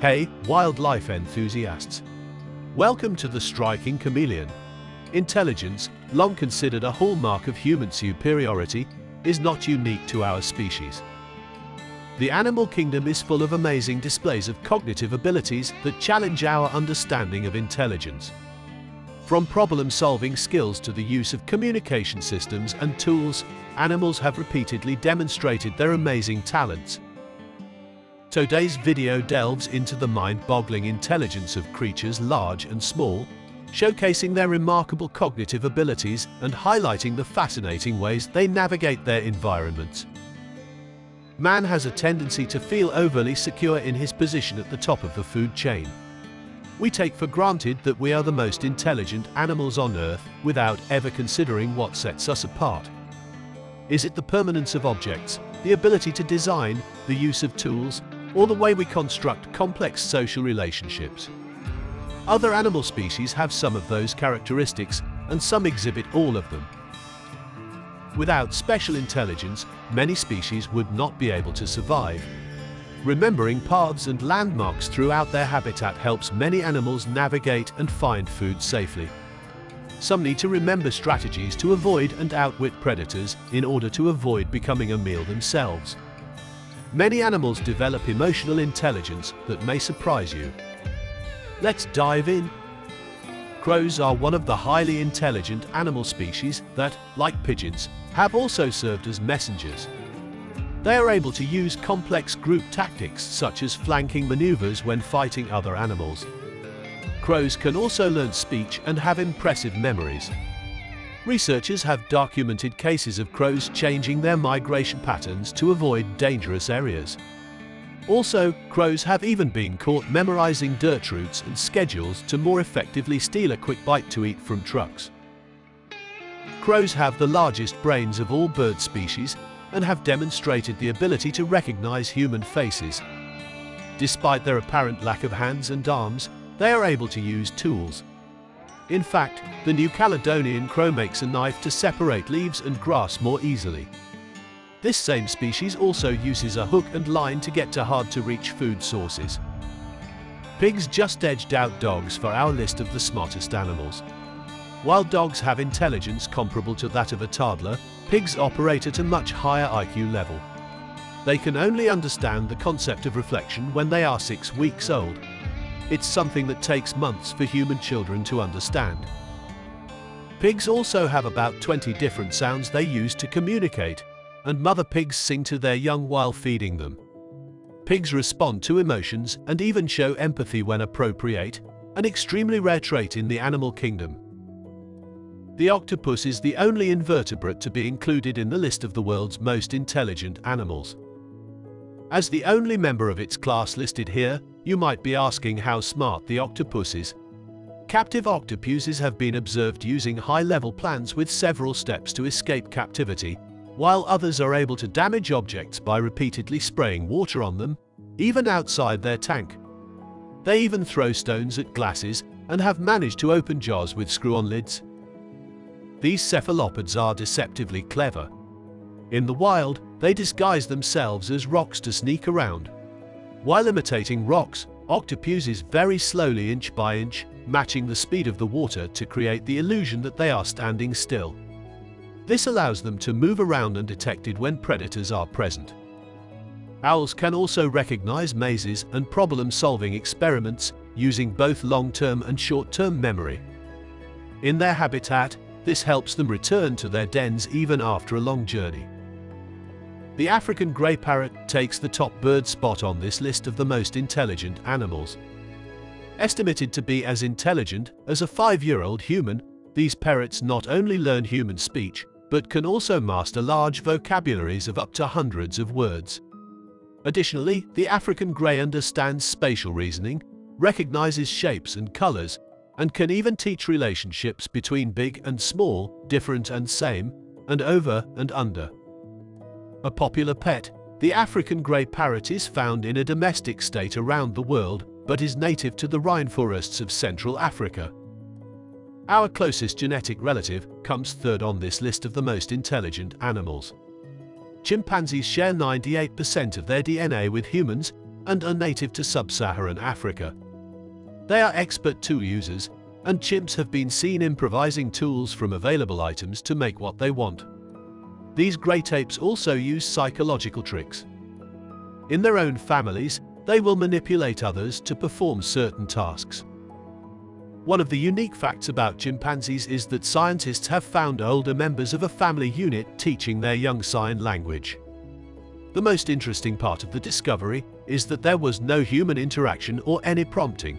Hey, wildlife enthusiasts! Welcome to the striking chameleon. Intelligence, long considered a hallmark of human superiority, is not unique to our species. The animal kingdom is full of amazing displays of cognitive abilities that challenge our understanding of intelligence. From problem-solving skills to the use of communication systems and tools, animals have repeatedly demonstrated their amazing talents. Today's video delves into the mind-boggling intelligence of creatures large and small, showcasing their remarkable cognitive abilities and highlighting the fascinating ways they navigate their environments. Man has a tendency to feel overly secure in his position at the top of the food chain. We take for granted that we are the most intelligent animals on Earth without ever considering what sets us apart. Is it the permanence of objects, the ability to design, the use of tools, or the way we construct complex social relationships? Other animal species have some of those characteristics, and some exhibit all of them. Without special intelligence, many species would not be able to survive, Remembering paths and landmarks throughout their habitat helps many animals navigate and find food safely. Some need to remember strategies to avoid and outwit predators in order to avoid becoming a meal themselves. Many animals develop emotional intelligence that may surprise you. Let's dive in. Crows are one of the highly intelligent animal species that, like pigeons, have also served as messengers they are able to use complex group tactics such as flanking maneuvers when fighting other animals. Crows can also learn speech and have impressive memories. Researchers have documented cases of crows changing their migration patterns to avoid dangerous areas. Also, crows have even been caught memorizing dirt routes and schedules to more effectively steal a quick bite to eat from trucks. Crows have the largest brains of all bird species and have demonstrated the ability to recognize human faces. Despite their apparent lack of hands and arms, they are able to use tools. In fact, the New Caledonian crow makes a knife to separate leaves and grass more easily. This same species also uses a hook and line to get to hard-to-reach food sources. Pigs just edged out dogs for our list of the smartest animals. While dogs have intelligence comparable to that of a toddler, pigs operate at a much higher IQ level. They can only understand the concept of reflection when they are six weeks old. It's something that takes months for human children to understand. Pigs also have about 20 different sounds they use to communicate, and mother pigs sing to their young while feeding them. Pigs respond to emotions and even show empathy when appropriate, an extremely rare trait in the animal kingdom. The octopus is the only invertebrate to be included in the list of the world's most intelligent animals. As the only member of its class listed here, you might be asking how smart the octopus is. Captive octopuses have been observed using high-level plans with several steps to escape captivity, while others are able to damage objects by repeatedly spraying water on them, even outside their tank. They even throw stones at glasses and have managed to open jars with screw-on lids. These cephalopods are deceptively clever. In the wild, they disguise themselves as rocks to sneak around. While imitating rocks, octopuses very slowly inch by inch, matching the speed of the water to create the illusion that they are standing still. This allows them to move around undetected when predators are present. Owls can also recognize mazes and problem-solving experiments using both long-term and short-term memory. In their habitat, this helps them return to their dens even after a long journey. The African grey parrot takes the top bird spot on this list of the most intelligent animals. Estimated to be as intelligent as a five-year-old human, these parrots not only learn human speech, but can also master large vocabularies of up to hundreds of words. Additionally, the African grey understands spatial reasoning, recognizes shapes and colors, and can even teach relationships between big and small, different and same, and over and under. A popular pet, the African grey parrot is found in a domestic state around the world, but is native to the rainforests of Central Africa. Our closest genetic relative comes third on this list of the most intelligent animals. Chimpanzees share 98% of their DNA with humans, and are native to sub-Saharan Africa. They are expert tool users, and chimps have been seen improvising tools from available items to make what they want. These great apes also use psychological tricks. In their own families, they will manipulate others to perform certain tasks. One of the unique facts about chimpanzees is that scientists have found older members of a family unit teaching their young sign language. The most interesting part of the discovery is that there was no human interaction or any prompting.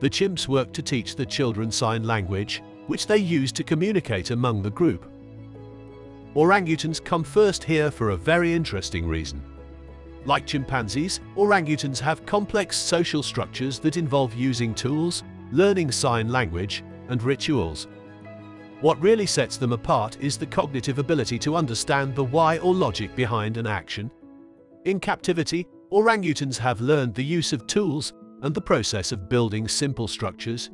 The chimps worked to teach the children sign language, which they used to communicate among the group. Orangutans come first here for a very interesting reason. Like chimpanzees, orangutans have complex social structures that involve using tools, learning sign language, and rituals. What really sets them apart is the cognitive ability to understand the why or logic behind an action. In captivity, orangutans have learned the use of tools and the process of building simple structures.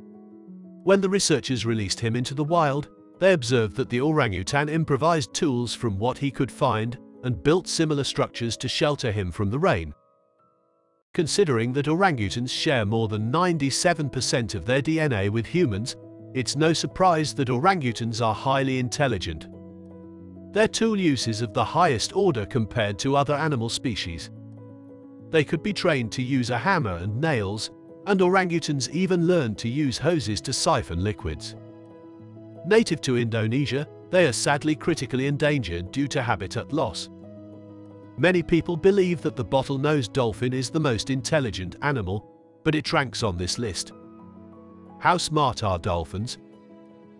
When the researchers released him into the wild, they observed that the orangutan improvised tools from what he could find and built similar structures to shelter him from the rain. Considering that orangutans share more than 97% of their DNA with humans, it's no surprise that orangutans are highly intelligent. Their tool use is of the highest order compared to other animal species. They could be trained to use a hammer and nails, and orangutans even learned to use hoses to siphon liquids. Native to Indonesia, they are sadly critically endangered due to habitat loss. Many people believe that the bottlenose dolphin is the most intelligent animal, but it ranks on this list. How smart are dolphins?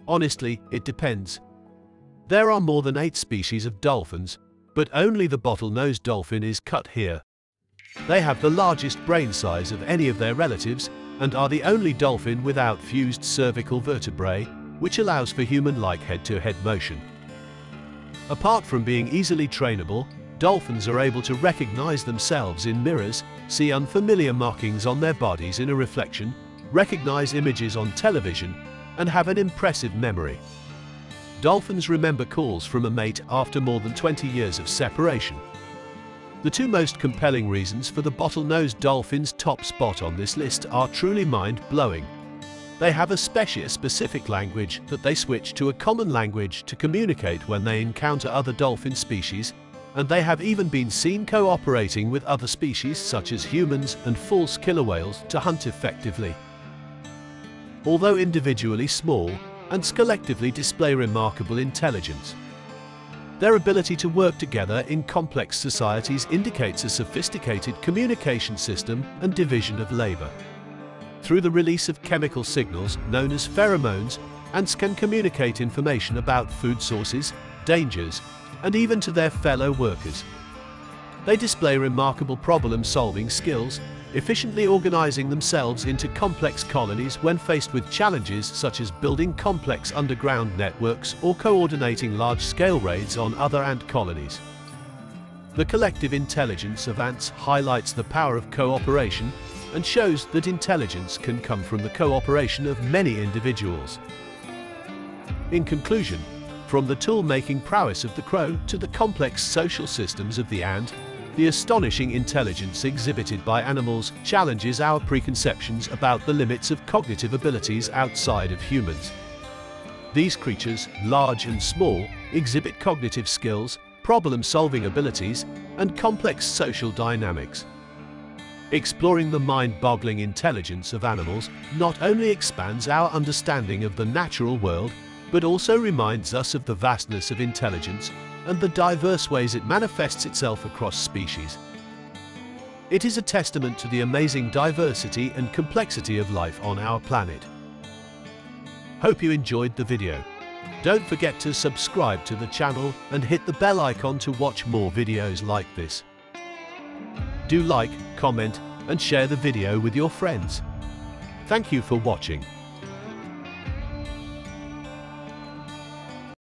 Honestly, it depends. There are more than eight species of dolphins, but only the bottlenose dolphin is cut here. They have the largest brain size of any of their relatives and are the only dolphin without fused cervical vertebrae, which allows for human-like head-to-head motion. Apart from being easily trainable, dolphins are able to recognize themselves in mirrors, see unfamiliar markings on their bodies in a reflection, recognize images on television, and have an impressive memory. Dolphins remember calls from a mate after more than 20 years of separation. The two most compelling reasons for the bottlenose dolphin's top spot on this list are truly mind-blowing. They have a species-specific language that they switch to a common language to communicate when they encounter other dolphin species, and they have even been seen cooperating with other species such as humans and false killer whales to hunt effectively. Although individually small, and collectively display remarkable intelligence, their ability to work together in complex societies indicates a sophisticated communication system and division of labor. Through the release of chemical signals known as pheromones, ants can communicate information about food sources, dangers, and even to their fellow workers. They display remarkable problem-solving skills efficiently organizing themselves into complex colonies when faced with challenges such as building complex underground networks or coordinating large-scale raids on other ant colonies. The collective intelligence of ants highlights the power of cooperation and shows that intelligence can come from the cooperation of many individuals. In conclusion, from the tool-making prowess of the crow to the complex social systems of the ant, the astonishing intelligence exhibited by animals challenges our preconceptions about the limits of cognitive abilities outside of humans. These creatures, large and small, exhibit cognitive skills, problem-solving abilities, and complex social dynamics. Exploring the mind-boggling intelligence of animals not only expands our understanding of the natural world, but also reminds us of the vastness of intelligence and the diverse ways it manifests itself across species. It is a testament to the amazing diversity and complexity of life on our planet. Hope you enjoyed the video. Don't forget to subscribe to the channel and hit the bell icon to watch more videos like this. Do like, comment and share the video with your friends. Thank you for watching.